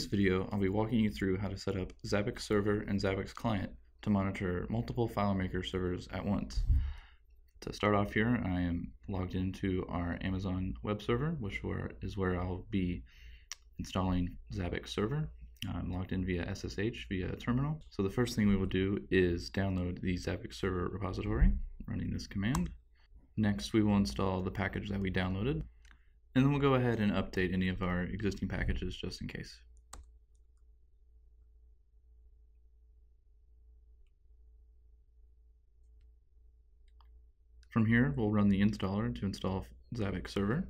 this video, I'll be walking you through how to set up Zabbix Server and Zabbix Client to monitor multiple FileMaker servers at once. To start off here, I am logged into our Amazon web server, which is where I'll be installing Zabbix Server. I'm logged in via SSH via terminal. So the first thing we will do is download the Zabbix Server repository, running this command. Next, we will install the package that we downloaded. And then we'll go ahead and update any of our existing packages just in case. From here, we'll run the installer to install Zabbix Server.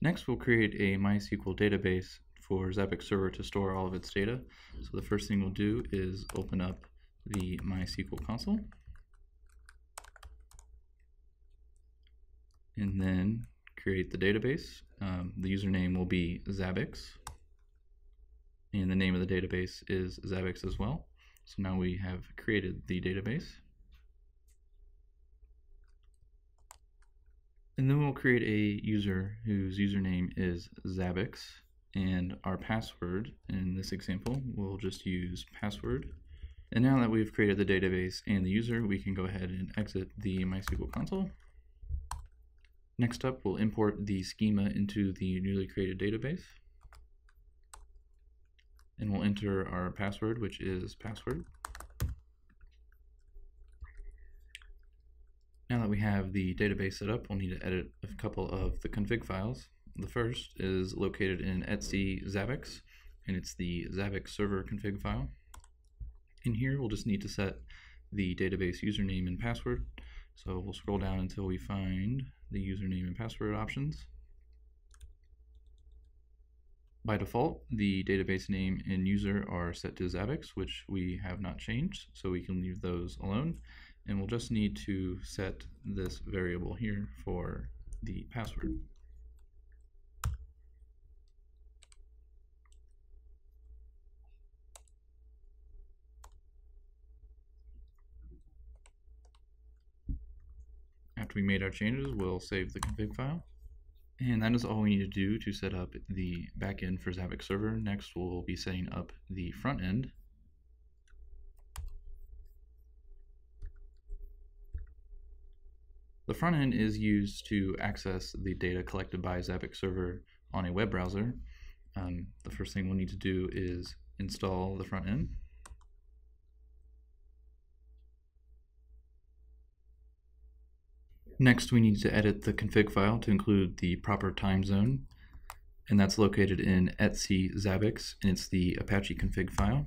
Next, we'll create a MySQL database for Zabbix Server to store all of its data. So the first thing we'll do is open up the MySQL console. And then create the database. Um, the username will be Zabbix. And the name of the database is Zabbix as well. So now we have created the database. And then we'll create a user whose username is Zabbix and our password in this example we'll just use password and now that we've created the database and the user we can go ahead and exit the MySQL console next up we'll import the schema into the newly created database and we'll enter our password which is password now that we have the database set up we'll need to edit a couple of the config files the first is located in etc zabbix, and it's the zabbix server config file. In here, we'll just need to set the database username and password. So we'll scroll down until we find the username and password options. By default, the database name and user are set to Zabbix, which we have not changed, so we can leave those alone. And we'll just need to set this variable here for the password. After we made our changes, we'll save the config file. And that is all we need to do to set up the backend for Zabbix server. Next, we'll be setting up the front end. The front end is used to access the data collected by Zabbix server on a web browser. Um, the first thing we'll need to do is install the front end. Next, we need to edit the config file to include the proper time zone, and that's located in etc zabbix, and it's the Apache config file.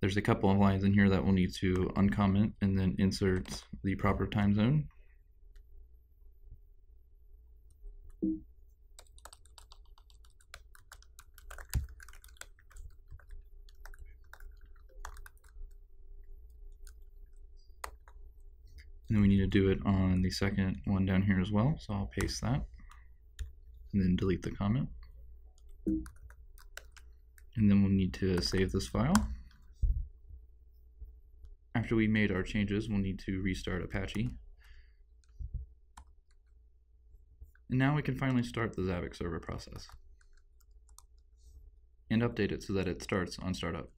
There's a couple of lines in here that we'll need to uncomment and then insert the proper time zone. And then we need to do it on the second one down here as well. So I'll paste that and then delete the comment. And then we'll need to save this file. After we made our changes, we'll need to restart Apache. And now we can finally start the Zabbix server process and update it so that it starts on startup.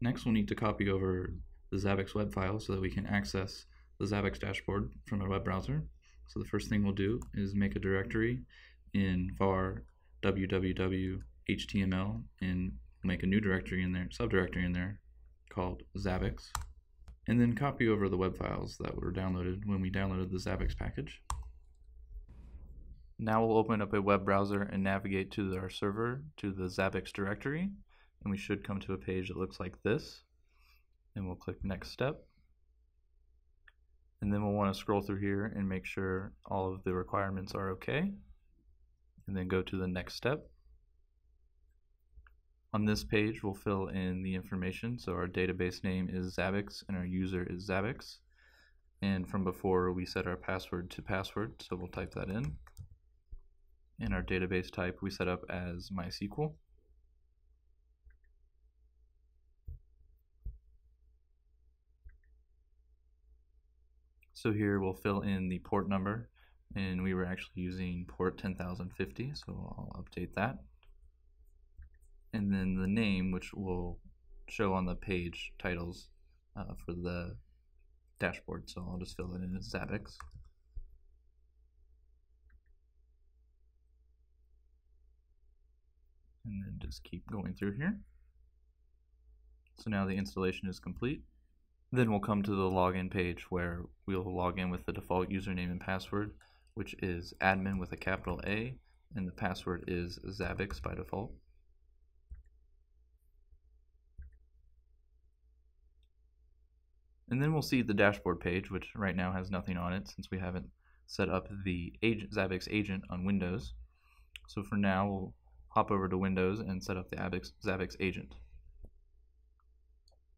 Next, we'll need to copy over the Zabbix web file so that we can access the Zabbix dashboard from a web browser. So the first thing we'll do is make a directory in var www html and make a new directory in there, subdirectory in there called Zabbix, and then copy over the web files that were downloaded when we downloaded the Zabbix package. Now we'll open up a web browser and navigate to our server to the Zabbix directory, and we should come to a page that looks like this and we'll click next step. And then we'll want to scroll through here and make sure all of the requirements are okay. And then go to the next step. On this page we'll fill in the information. So our database name is Zabbix and our user is Zabbix. And from before we set our password to password. So we'll type that in. And our database type we set up as MySQL So here we'll fill in the port number and we were actually using port 10050 so I'll update that. And then the name which will show on the page titles uh, for the dashboard. So I'll just fill it in as Zabbix. And then just keep going through here. So now the installation is complete then we'll come to the login page where we'll log in with the default username and password which is admin with a capital A, and the password is Zabbix by default. And then we'll see the dashboard page, which right now has nothing on it since we haven't set up the agent, Zabbix agent on Windows. So for now, we'll hop over to Windows and set up the Zabbix, Zabbix agent.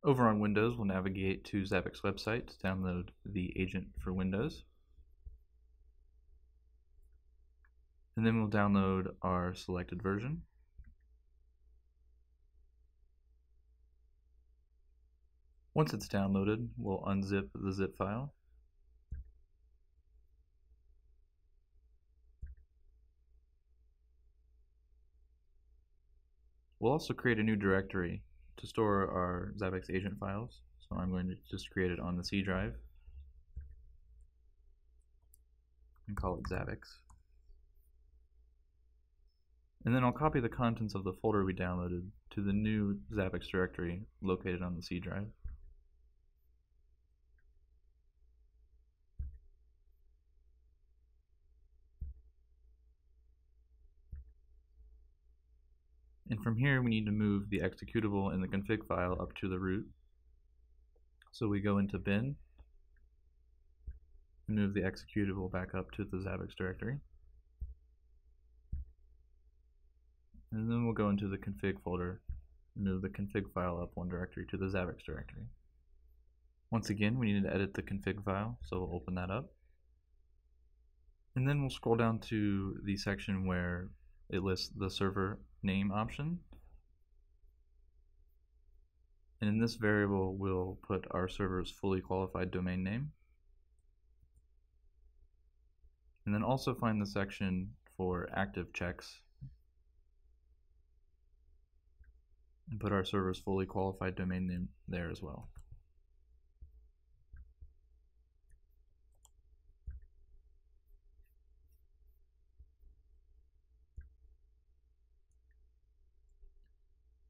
Over on Windows, we'll navigate to Zabbix website to download the agent for Windows. and then we'll download our selected version. Once it's downloaded, we'll unzip the zip file. We'll also create a new directory to store our Zabbix agent files. So I'm going to just create it on the C drive and call it Zabbix. And then I'll copy the contents of the folder we downloaded to the new Zabbix directory located on the C drive. And from here we need to move the executable in the config file up to the root. So we go into bin and move the executable back up to the Zabbix directory. And then we'll go into the config folder and move the config file up one directory to the Zabbix directory. Once again, we need to edit the config file, so we'll open that up. And then we'll scroll down to the section where it lists the server name option. And in this variable, we'll put our server's fully qualified domain name. And then also find the section for active checks and put our server's fully qualified domain name there as well.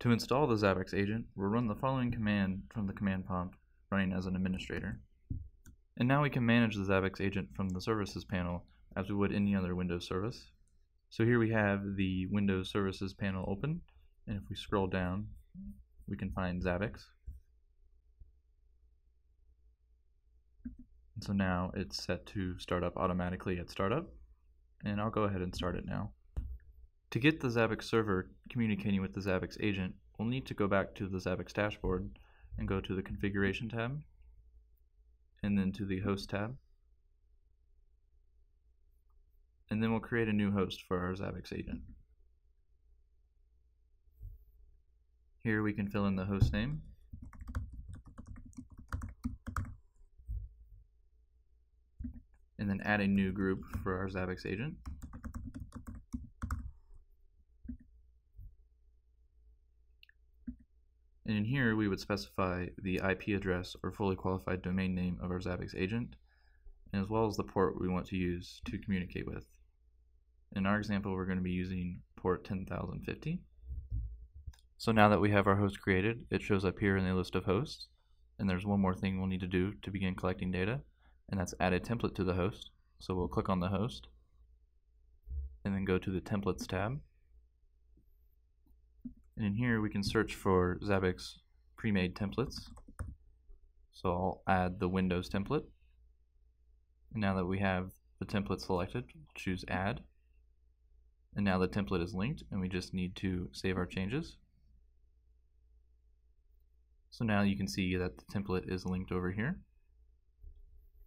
To install the Zabbix agent, we'll run the following command from the command prompt running as an administrator. And now we can manage the Zabbix agent from the services panel as we would any other Windows service. So here we have the Windows services panel open and if we scroll down, we can find Zabbix. So now it's set to start up automatically at startup. And I'll go ahead and start it now. To get the Zabbix server communicating with the Zabbix agent, we'll need to go back to the Zabbix dashboard and go to the configuration tab and then to the host tab. And then we'll create a new host for our Zabbix agent. Here we can fill in the host name. And then add a new group for our Zabbix agent. And in here, we would specify the IP address or fully qualified domain name of our Zabbix agent, as well as the port we want to use to communicate with. In our example, we're going to be using port 10050. So now that we have our host created, it shows up here in the list of hosts. And there's one more thing we'll need to do to begin collecting data, and that's add a template to the host. So we'll click on the host, and then go to the Templates tab. And in here we can search for Zabbix pre-made templates. So I'll add the Windows template. And now that we have the template selected, we'll choose Add. And now the template is linked, and we just need to save our changes. So now you can see that the template is linked over here.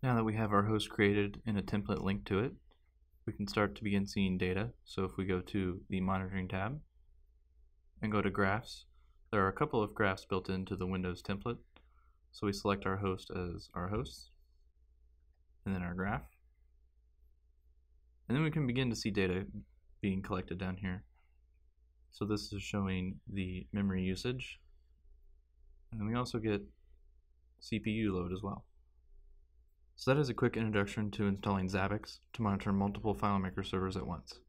Now that we have our host created and a template linked to it, we can start to begin seeing data. So if we go to the monitoring tab and go to graphs, there are a couple of graphs built into the Windows template. So we select our host as our host. and then our graph. And then we can begin to see data being collected down here. So this is showing the memory usage. And then we also get CPU load as well. So that is a quick introduction to installing Zabbix to monitor multiple FileMaker servers at once.